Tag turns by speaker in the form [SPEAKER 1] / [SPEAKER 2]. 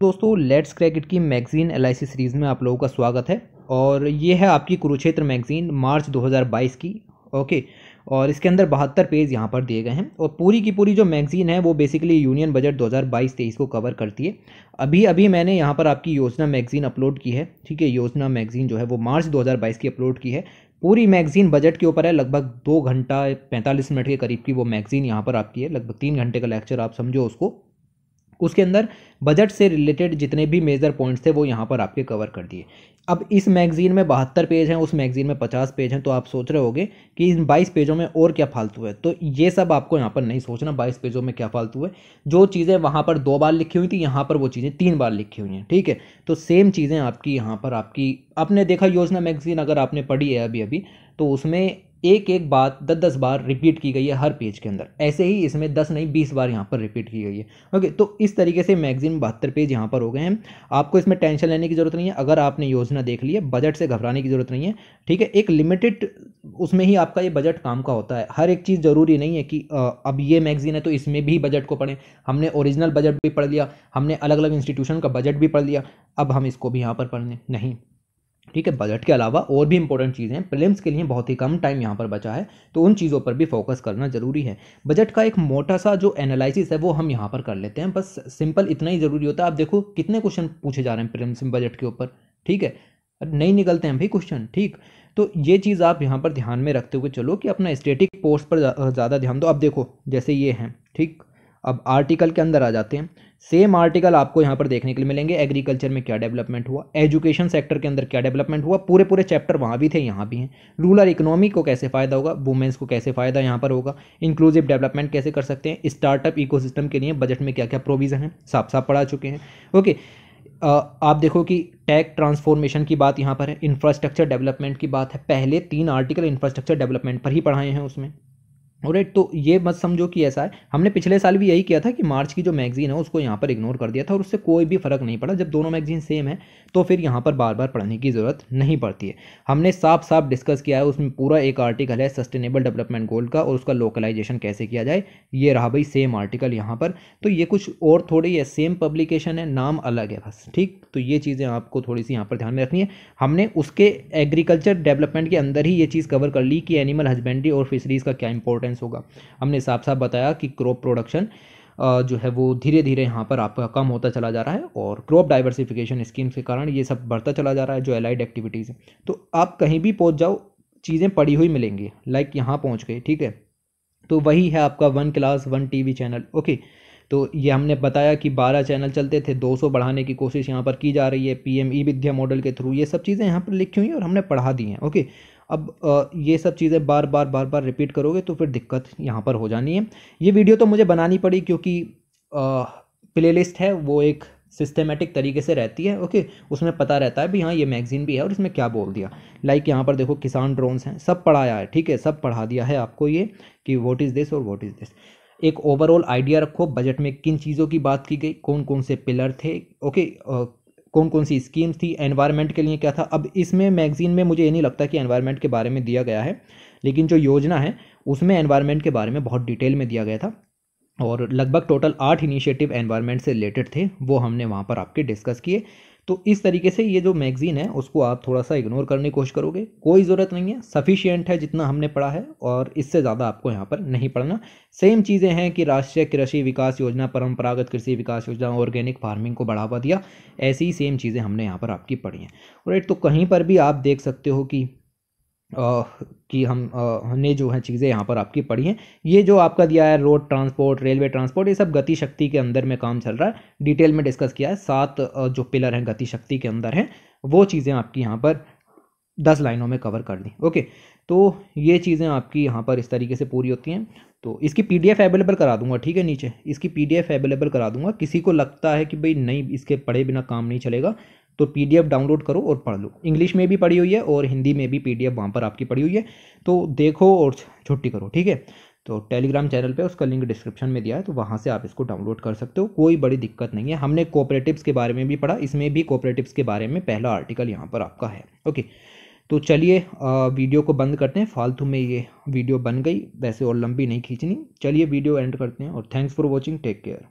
[SPEAKER 1] दोस्तों लेट्स क्रैकेट की magazine LIC series में आप लोगों का स्वागत है। और ये है आपकी कुरुक्षेत्र मैगजीन मार्च 2022 की। ओके, और इसके अंदर बहत्तर पेज यहाँ पर दिए गए हैं। और पूरी की पूरी जो मैगजीन है, वो बेसिकली यूनियन बजट 2022-23 को कवर करती है। अभी अभी मैंने यहाँ पर आपकी योजना मैगजीन अपलोड की है। ठीक है, योजना मैगजीन जो है, वो मार्च 2022 की अपलोड की है। पूरी मैगजीन बजट के ऊपर है, लगभग दो घंटा पैंतालीस मिनट के करीब की वो मैगजीन यहाँ पर आपकी है। लगभग तीन घंटे का लेक्चर आप समझो उसको। उसके अंदर बजट से रिलेटेड जितने भी मेजर पॉइंट्स थे, वो यहाँ पर आपके कवर कर दिए। अब इस मैगजीन में बहत्तर पेज हैं, उस मैगजीन में पचास पेज हैं तो आप सोच रहे होगे कि इन बाईस पेजों में और क्या फालतू है? तो ये सब आपको यहाँ पर नहीं सोचना, बाईस पेजों में क्या फालतू है। जो चीज़ें वहाँ पर दो बार लिखी हुई थी, यहाँ पर वो चीज़ें तीन बार लिखी हुई हैं, ठीक है? तो सेम चीज़ें आपकी यहाँ पर आपकी, आपने देखा योजना मैगजीन अगर आपने पढ़ी है अभी अभी तो उसमें एक एक बात दस दस बार रिपीट की गई है हर पेज के अंदर। ऐसे ही इसमें दस नहीं, बीस बार यहाँ पर रिपीट की गई है। ओके तो इस तरीके से मैगजीन बहत्तर पेज यहाँ पर हो गए हैं। आपको इसमें टेंशन लेने की ज़रूरत नहीं है। अगर आपने योजना देख ली है बजट से घबराने की ज़रूरत नहीं है, ठीक है? एक लिमिटेड उसमें ही आपका ये बजट काम का होता है। हर एक चीज़ ज़रूरी नहीं है कि अब ये मैगजीन है तो इसमें भी बजट को पढ़ें। हमने ओरिजिनल बजट भी पढ़ लिया, हमने अलग अलग इंस्टीट्यूशन का बजट भी पढ़ लिया, अब हम इसको भी यहाँ पर पढ़ने। नहीं। ठीक है बजट के अलावा और भी इंपॉर्टेंट चीज़ें हैं। प्रिलिम्स के लिए बहुत ही कम टाइम यहाँ पर बचा है तो उन चीज़ों पर भी फोकस करना ज़रूरी है। बजट का एक मोटा सा जो एनालिसिस है, वो हम यहाँ पर कर लेते हैं। बस सिंपल इतना ही ज़रूरी होता है। आप देखो, कितने क्वेश्चन पूछे जा रहे हैं प्रिलिम्स बजट के ऊपर, ठीक है? नहीं निकलते हैं भाई क्वेश्चन ठीक? तो ये चीज़ आप यहाँ पर ध्यान में रखते हुए चलो कि अपना स्टेटिक पोस्ट पर ज़्यादा ध्यान दो। अब देखो, जैसे ये हैं, ठीक? अब आर्टिकल के अंदर आ जाते हैं। सेम आर्टिकल आपको यहाँ पर देखने के लिए मिलेंगे एग्रीकल्चर में क्या डेवलपमेंट हुआ एजुकेशन सेक्टर के अंदर क्या डेवलपमेंट हुआ पूरे पूरे चैप्टर वहाँ भी थे, यहाँ भी हैं। रूरल इकोनॉमी को कैसे फ़ायदा होगा वुमेंस को कैसे फ़ायदा यहाँ पर होगा इंक्लूसिव डेवलपमेंट कैसे कर सकते हैं स्टार्टअप इकोसिस्टम के लिए बजट में क्या क्या प्रोविज़न है साफ़ साफ़ पढ़ा चुके हैं। ओके आप देखो कि टेक ट्रांसफॉर्मेशन की बात यहाँ पर है इंफ्रास्ट्रक्चर डेवलपमेंट की बात है, पहले तीन आर्टिकल इंफ्रास्ट्रक्चर डेवलपमेंट पर ही पढ़ाए हैं उसमें। राइट तो ये मत समझो कि ऐसा है। हमने पिछले साल भी यही किया था कि मार्च की जो मैगजीन है, उसको यहाँ पर इग्नोर कर दिया था और उससे कोई भी फ़र्क नहीं पड़ा। जब दोनों मैगजीन सेम है तो फिर यहाँ पर बार बार पढ़ने की ज़रूरत नहीं पड़ती है। हमने साफ़ साफ़ डिस्कस किया है, उसमें पूरा एक आर्टिकल है सस्टेनेबल डेवलपमेंट गोल का, और उसका लोकलाइजेशन कैसे किया जाए, ये रहा भाई सेम आर्टिकल यहाँ पर। तो ये कुछ और थोड़ी है सेम पब्लिकेशन है, नाम अलग है बस, ठीक? तो ये चीज़ें आपको थोड़ी सी यहाँ पर ध्यान में रखनी है। हमने उसके एग्रीकल्चर डेवलपमेंट के अंदर ही ये चीज़ कवर कर ली कि एनिमल हस्बेंड्री और फिशरीज़ का क्या इंपॉर्टेंस होगा। हमने साफ़ साफ़ बताया कि क्रॉप प्रोडक्शन जो है वो धीरे धीरे यहाँ पर आपका कम होता चला जा रहा है और क्रॉप डाइवर्सिफिकेशन स्कीम्स के कारण ये सब बढ़ता चला जा रहा है जो एलाइड एक्टिविटीज़ है। तो आप कहीं भी पहुँच जाओ, चीज़ें पड़ी हुई मिलेंगी लाइक यहाँ पहुँच गए, ठीक है? तो वही है आपका one class one TV channel okay तो ये हमने बताया कि 12 चैनल चलते थे 200 बढ़ाने की कोशिश यहाँ पर की जा रही है पीएम ई विद्या मॉडल के थ्रू ये सब चीज़ें यहाँ पर लिखी हुई हैं और हमने पढ़ा दी हैं ओके अब ये सब चीज़ें बार बार बार बार रिपीट करोगे तो फिर दिक्कत यहाँ पर हो जानी है। ये वीडियो तो मुझे बनानी पड़ी क्योंकि प्लेलिस्ट है, वो एक सिस्टमेटिक तरीके से रहती है, ओके? उसमें पता रहता है भी हाँ ये मैगजीन भी है और इसमें क्या बोल दिया। लाइक यहाँ पर देखो, किसान ड्रोन्स हैं, सब पढ़ाया है, ठीक है? सब पढ़ा दिया है आपको ये कि वॉट इज़ दिस और वॉट इज़ दिस एक ओवरऑल आइडिया रखो बजट में किन चीज़ों की बात की गई कौन कौन से पिलर थे, ओके? कौन कौन सी स्कीम्स थी, एनवायरनमेंट के लिए क्या था। अब इसमें मैगजीन में मुझे ये नहीं लगता कि एनवायरनमेंट के बारे में दिया गया है, लेकिन जो योजना है, उसमें एनवायरनमेंट के बारे में बहुत डिटेल में दिया गया था और लगभग टोटल आठ इनिशिएटिव एनवायरनमेंट से रिलेटेड थे, वो हमने वहाँ पर आपके डिस्कस किए। तो इस तरीके से ये जो मैगज़ीन है, उसको आप थोड़ा सा इग्नोर करने की कोशिश करोगे। कोई ज़रूरत नहीं है सफिशियंट है जितना हमने पढ़ा है और इससे ज़्यादा आपको यहाँ पर नहीं पढ़ना। सेम चीज़ें हैं कि राष्ट्रीय कृषि विकास योजना, परंपरागत कृषि विकास योजना ऑर्गेनिक फ़ार्मिंग को बढ़ावा दिया, ऐसी सेम चीज़ें हमने यहाँ पर आपकी पढ़ी हैं। और तो कहीं पर भी आप देख सकते हो कि कि हम हमने जो है चीज़ें यहाँ पर आपकी पढ़ी हैं। ये जो आपका दिया है रोड ट्रांसपोर्ट, रेलवे ट्रांसपोर्ट, ये सब गति शक्ति के अंदर में काम चल रहा है। डिटेल में डिस्कस किया है। सात जो पिलर हैं गति शक्ति के अंदर हैं, वो चीज़ें आपकी यहाँ पर दस लाइनों में कवर कर दी। ओके तो ये चीज़ें आपकी यहाँ पर इस तरीके से पूरी होती हैं। तो इसकी पीडीएफ अवेलेबल करा दूँगा, ठीक है, नीचे। इसकी पीडीएफ अवेलेबल करा दूँगा। किसी को लगता है कि भाई नहीं, इसके पढ़े बिना काम नहीं चलेगा। तो पीडीएफ डाउनलोड करो और पढ़ लो। इंग्लिश में भी पढ़ी हुई है और हिंदी में भी पीडीएफ वहाँ पर आपकी पढ़ी हुई है। तो देखो और छुट्टी करो, ठीक है? तो टेलीग्राम चैनल पे उसका लिंक डिस्क्रिप्शन में दिया है तो वहाँ से आप इसको डाउनलोड कर सकते हो। कोई बड़ी दिक्कत नहीं है। हमने कोऑपरेटिव्स के बारे में भी पढ़ा, इसमें भी कोऑपरेटिव्स के बारे में पहला आर्टिकल यहाँ पर आपका है, ओके? तो चलिए वीडियो को बंद करते हैं। फालतू में ये वीडियो बन गई, वैसे और लंबी नहीं खींचनी। चलिए वीडियो एंड करते हैं और thanks for watching take care